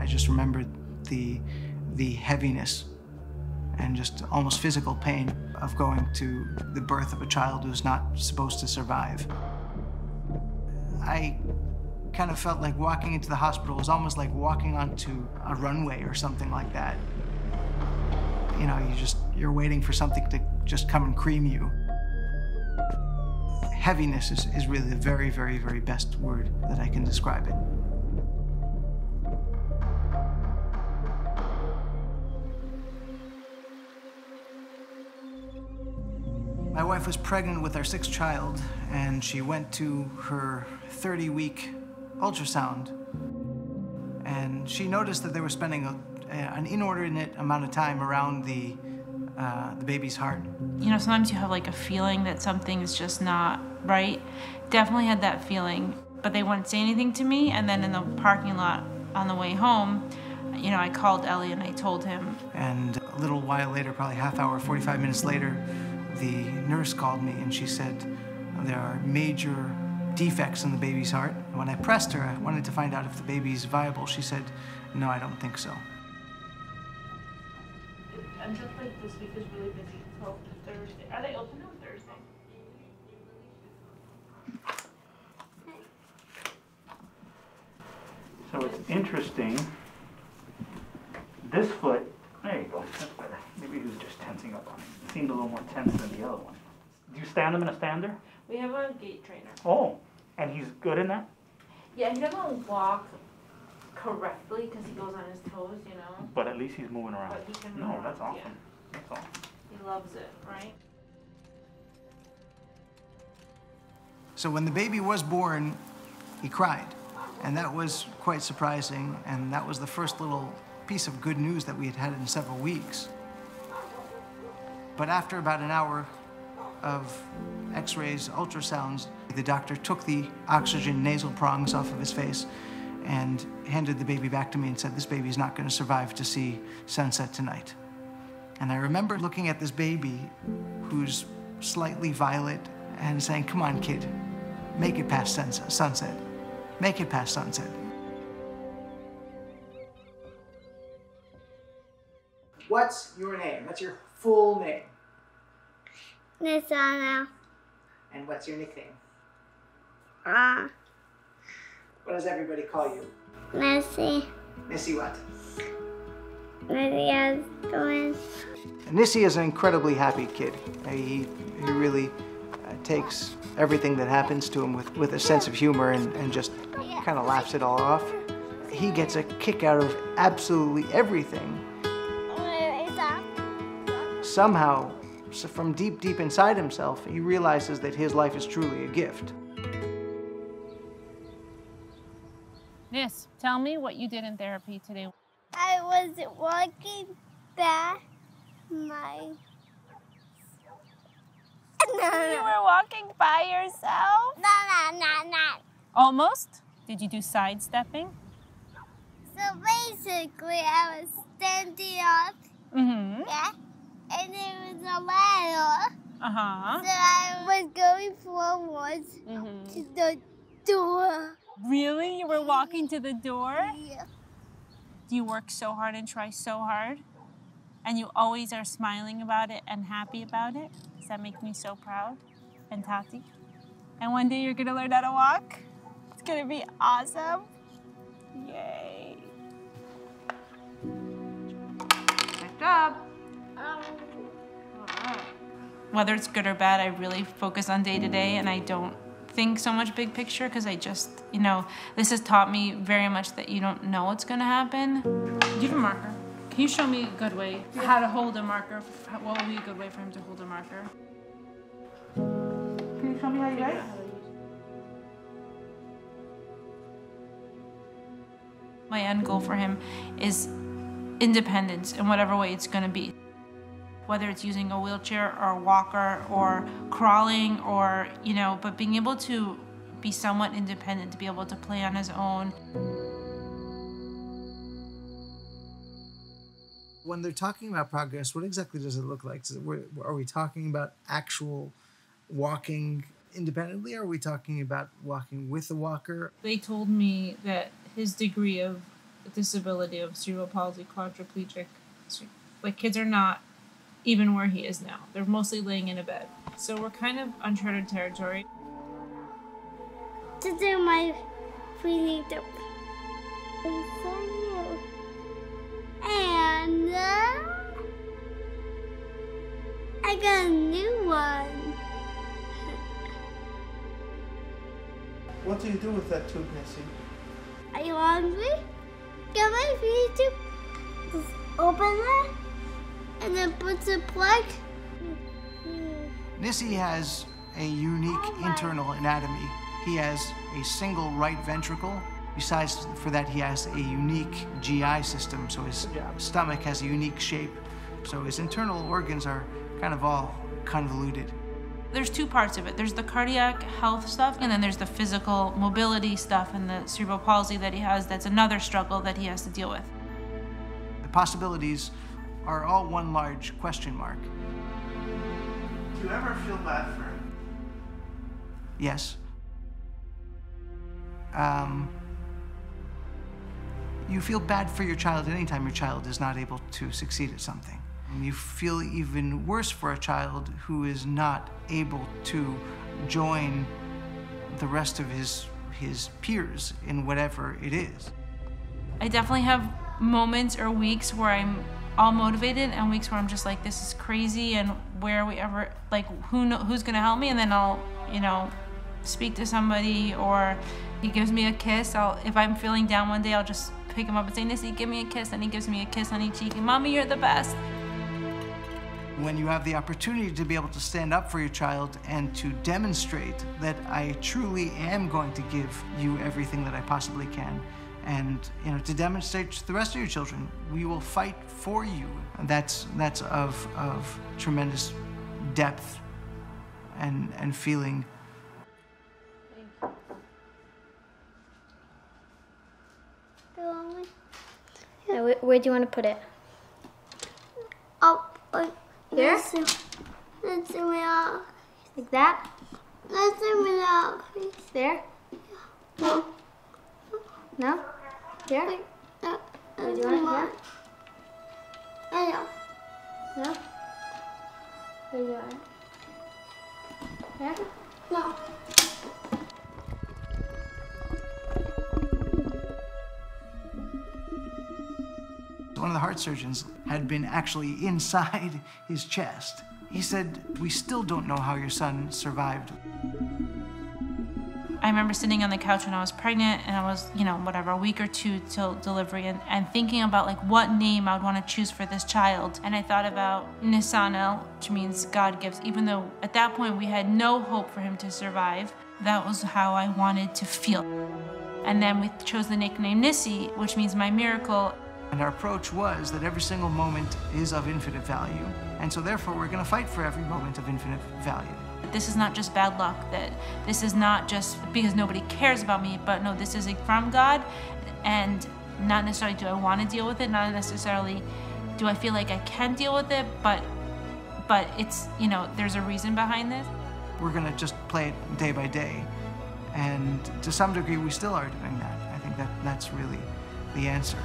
I just remembered the, the heaviness and just almost physical pain of going to the birth of a child who's not supposed to survive. I kind of felt like walking into the hospital was almost like walking onto a runway or something like that. You know, you just, you're waiting for something to just come and cream you. Heaviness is, is really the very, very, very best word that I can describe it. My wife was pregnant with our sixth child, and she went to her 30 week ultrasound. And she noticed that they were spending a, an inordinate amount of time around the, uh, the baby's heart. You know, sometimes you have like a feeling that something is just not right. Definitely had that feeling, but they wouldn't say anything to me. And then in the parking lot on the way home, you know, I called Ellie and I told him. And a little while later, probably half hour, 45 minutes later, the nurse called me and she said there are major defects in the baby's heart. When I pressed her, I wanted to find out if the baby's viable. She said, no, I don't think so. And just like this week is really busy until Thursday. Are they open on Thursday? So it's interesting. This foot, there you go, that's better. Maybe he was just tensing up on it. Seemed a little more tense than the other one. Do you stand him in a stander? We have a gait trainer. Oh, and he's good in that? Yeah, he doesn't walk correctly because he goes on his toes, you know. But at least he's moving around. But he can move No, around, that's yeah. awesome. That's awesome. He loves it, right? So when the baby was born, he cried. And that was quite surprising. And that was the first little piece of good news that we had had in several weeks. But after about an hour of x rays, ultrasounds, the doctor took the oxygen nasal prongs off of his face and handed the baby back to me and said, This baby's not going to survive to see sunset tonight. And I remember looking at this baby who's slightly violet and saying, Come on, kid, make it past sunset. Make it past sunset. What's your name? What's your full name? Nisana. And what's your nickname? Uh, What does everybody call you? Nessie. Nissi what? Lydia's twins. Nissi is an incredibly happy kid. He, he really uh, takes everything that happens to him with, with a sense of humor and, and just kind of laughs it all off. He gets a kick out of absolutely everything. Where is that? Somehow, from deep, deep inside himself, he realizes that his life is truly a gift. Nis, tell me what you did in therapy today. I was walking back my. No, You were walking by yourself? no, no, no. Almost. Did you do sidestepping? So basically, I was standing up, Mm-hmm. yeah, and there was a ladder. Uh-huh. So I was going forward Mm-hmm. to the door. Really? You were walking to the door? Yeah. You work so hard and try so hard? And you always are smiling about it and happy about it? Does that make me so proud and Tati? And one day you're gonna learn how to walk? It's gonna be awesome. Yay. Good job. Whether it's good or bad, I really focus on day to day and I don't think so much big picture because I just, you know, this has taught me very much that you don't know what's going to happen. Do you have a marker? Can you show me a good way how to hold a marker? What would be a good way for him to hold a marker? Can you show me how you write? My end goal for him is independence in whatever way it's going to be. Whether it's using a wheelchair or a walker or crawling or, you know, but being able to be somewhat independent, to be able to play on his own. When they're talking about progress, what exactly does it look like? It, we're- are we talking about actual walking independently? Or are we talking about walking with a walker? They told me that his degree of disability of cerebral palsy, quadriplegic. Like kids are not even where he is now. They're mostly laying in a bed. So we're kind of uncharted territory. To do my prenatal. And uh, I got a new one. What do you do with that tube, Nessie? Are you hungry? Can I feed you? Just open it and then put the plug. Nissi has a unique Oh internal anatomy. He has a single right ventricle. Besides, for that, he has a unique GI system, so his Good stomach has a unique shape. So his internal organs are kind of all convoluted. There's two parts of it. There's the cardiac health stuff, and then there's the physical mobility stuff and the cerebral palsy that he has. That's another struggle that he has to deal with. The possibilities are all one large question mark. Do you ever feel bad for him? Yes. Um, you feel bad for your child anytime your child is not able to succeed at something. And you feel even worse for a child who is not able to join the rest of his his peers in whatever it is. I definitely have moments or weeks where I'm all motivated and weeks where I'm just like, this is crazy and where are we ever, like, who know, who's gonna help me? And then I'll, you know, speak to somebody or he gives me a kiss. I'll, if I'm feeling down one day, I'll just pick him up and say, Nissi, give me a kiss. And he gives me a kiss on each cheek. And Mommy, you're the best. when you have the opportunity to be able to stand up for your child and to demonstrate that I truly am going to give you everything that I possibly can, and you know to demonstrate to the rest of your children, we will fight for you. And that's that's of of tremendous depth and and feeling. Do you? Yeah, where, where do you want to put it? Oh, oh, Here? Listen, listen me out. Like that? Listen me out, please. There? No, No? Here? no, Where uh, uh, oh, do you want it? Here? I know. No? Where do you want it? There? No. One of the heart surgeons had been actually inside his chest. He said, "We still don't know how your son survived." I remember sitting on the couch when I was pregnant and I was, you know, whatever, a week or two till delivery and, and thinking about like what name I would want to choose for this child. And I thought about Nisanel, which means God gives, even though at that point we had no hope for him to survive. That was how I wanted to feel. And then we chose the nickname Nissi, which means my miracle. And our approach was that every single moment is of infinite value. And so, therefore, we're going to fight for every moment of infinite value. This is not just bad luck, that this is not just because nobody cares about me, but no, this is from God. And not necessarily do I want to deal with it, not necessarily do I feel like I can deal with it, but but it's, you know, there's a reason behind this. We're going to just play it day by day. And to some degree, we still are doing that. I think that that's really the answer.